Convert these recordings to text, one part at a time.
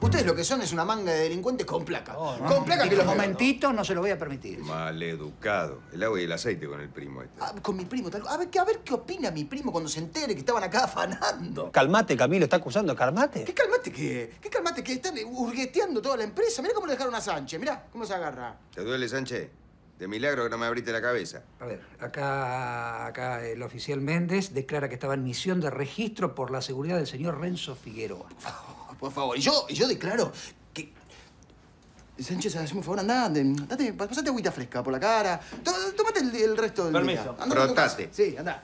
Ustedes lo que son es una manga de delincuentes con placa. Oh, con placa que los veo, ¿no? momentito, no se lo voy a permitir. Mal educado. El agua y el aceite con el primo este. Ah, con mi primo, tal. A ver, qué- a ver qué opina mi primo cuando se entere que estaban acá afanando. Calmate, Camilo, está acusando, calmate. ¿Qué calmate que? ¿Qué calmate que están hurgueteando toda la empresa? Mirá cómo le dejaron a Sánchez, mirá cómo se agarra. ¿Te duele, Sánchez? De milagro que no me abriste la cabeza. A ver, acá, acá el oficial Méndez declara que estaba en misión de registro por la seguridad del señor Renzo Figueroa. Por favor, y yo, y yo declaro que. Sánchez, hazme un favor, andá, de- date, pasate agüita fresca por la cara. Tó- Tómate el, el resto del Permiso. día. Andá. Frotate. Sí, anda.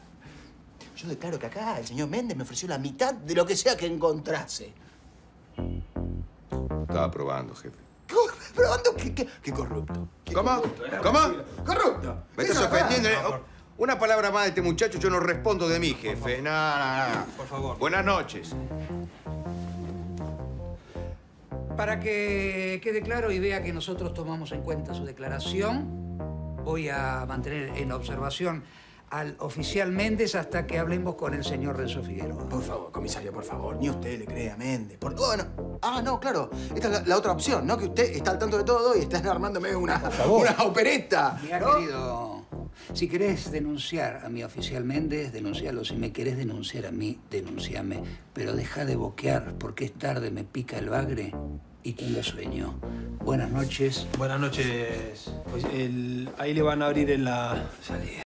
Yo declaro que acá el señor Méndez me ofreció la mitad de lo que sea que encontrase. Estaba probando, jefe. Co- Pero ando, qué, qué, qué corrupto. Qué ¿Cómo? corrupto, ¿eh? ¿Cómo? Corrupto. Me estás ofendiendo. ¿eh? Una palabra más de este muchacho, yo no respondo de mí, jefe. No, no, no. Por favor. Buenas noches. Para que quede claro y vea que nosotros tomamos en cuenta su declaración, voy a mantener en observación al oficial Méndez hasta que hablemos con el señor Renzo Figueroa. Por favor, comisario, por favor. Ni usted le cree a Méndez. Por... Oh, no. Ah, no, claro. Esta es la, la otra opción, ¿no? Que usted está al tanto de todo y está armándome una, una opereta. Mira, ¿no? querido, si querés denunciar a mi oficial Méndez, denuncialo. Si me querés denunciar a mí, denunciame. Pero deja de boquear, porque es tarde, me pica el bagre y tengo sueño. Buenas noches. Buenas noches. Pues el- ahí le van a abrir en la salida.